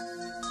you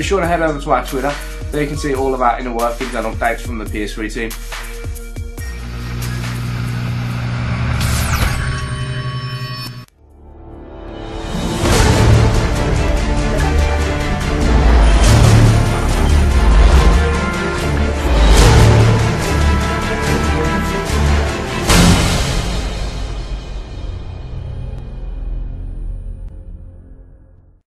Be sure to head over to our Twitter. There you can see all of our inner workings and updates from the PS3 team.